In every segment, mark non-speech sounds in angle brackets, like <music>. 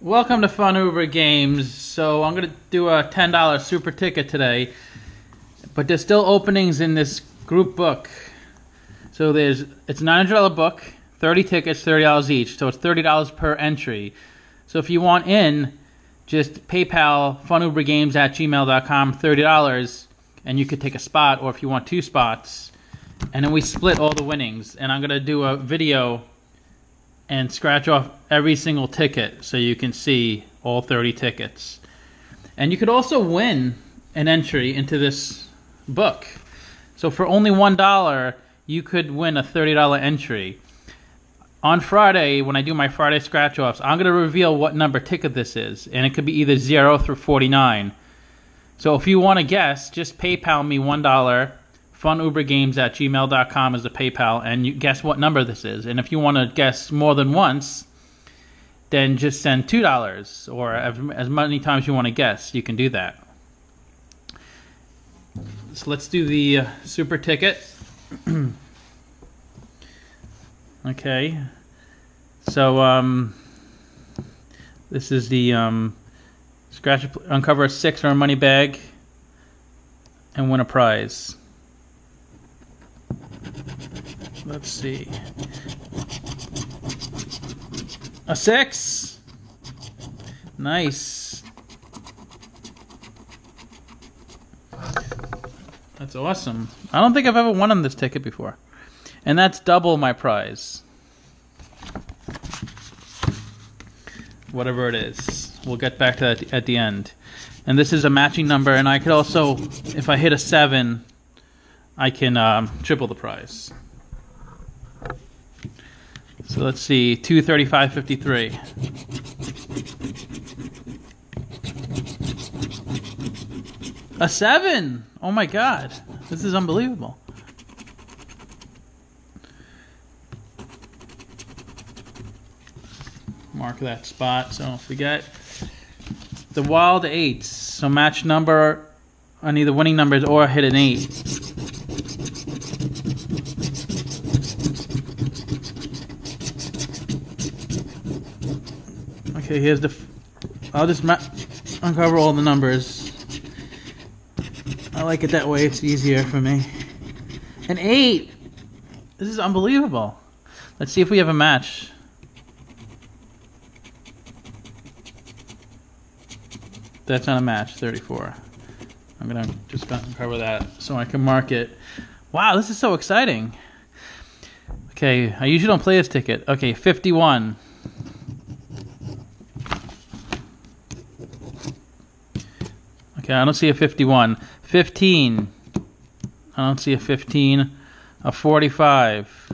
Welcome to Fun Uber Games. So I'm gonna do a ten dollar super ticket today, but there's still openings in this group book. So there's it's a nine hundred dollar book, thirty tickets, thirty dollars each. So it's thirty dollars per entry. So if you want in, just PayPal funubergames at gmail.com, thirty dollars, and you could take a spot, or if you want two spots, and then we split all the winnings. And I'm gonna do a video and scratch off every single ticket so you can see all 30 tickets. And you could also win an entry into this book. So for only $1, you could win a $30 entry. On Friday, when I do my Friday scratch offs, I'm going to reveal what number ticket this is. And it could be either 0 through 49. So if you want to guess, just PayPal me $1 funubergames at gmail.com is the PayPal, and you guess what number this is. And if you want to guess more than once, then just send $2 or as many times you want to guess. You can do that. So let's do the uh, super ticket. <clears throat> okay. So, um, this is the um, scratch, uncover a six or a money bag and win a prize. Let's see. A six. Nice. That's awesome. I don't think I've ever won on this ticket before. And that's double my prize. Whatever it is. We'll get back to that at the end. And this is a matching number, and I could also, if I hit a 7, I can um, triple the price. So let's see, 235.53. A seven! Oh my god, this is unbelievable. Mark that spot so don't forget. The wild eights, so match number on either winning numbers or hit an eight. Okay, here's the. I'll just uncover all the numbers. I like it that way. It's easier for me. An eight. This is unbelievable. Let's see if we have a match. That's not a match. Thirty-four. I'm gonna just uncover that so I can mark it. Wow, this is so exciting. Okay, I usually don't play this ticket. Okay, 51. Okay, I don't see a 51. 15. I don't see a 15. A 45.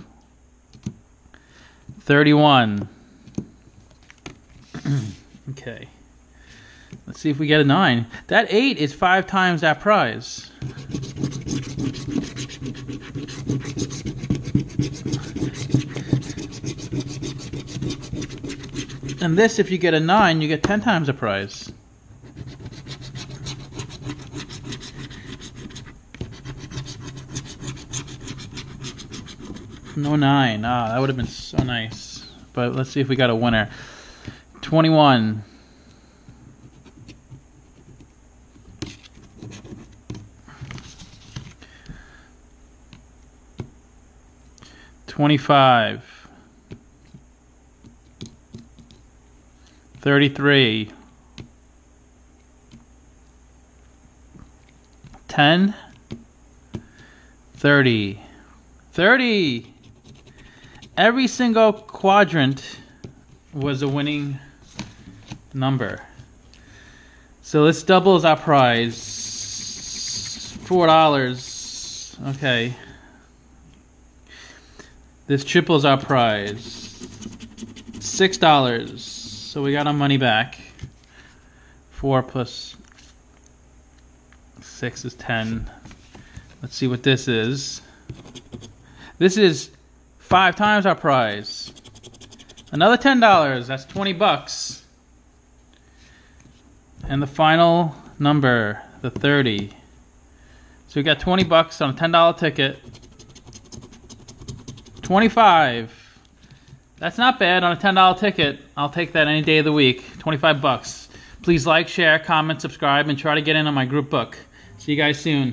31. <clears throat> okay. Let's see if we get a 9. That 8 is 5 times that prize. And this, if you get a 9, you get 10 times the prize. No nine. Ah, that would have been so nice. But let's see if we got a winner. 21. Twenty-five, thirty-three, ten, thirty, thirty every single quadrant was a winning number. So this doubles our prize. Four dollars. Okay. This triples our prize. Six dollars. So we got our money back. Four plus six is ten. Let's see what this is. This is Five times our prize. Another $10. That's 20 bucks. And the final number, the 30. So we got 20 bucks on a $10 ticket. 25. That's not bad on a ten dollar ticket. I'll take that any day of the week. Twenty five bucks. Please like, share, comment, subscribe, and try to get in on my group book. See you guys soon.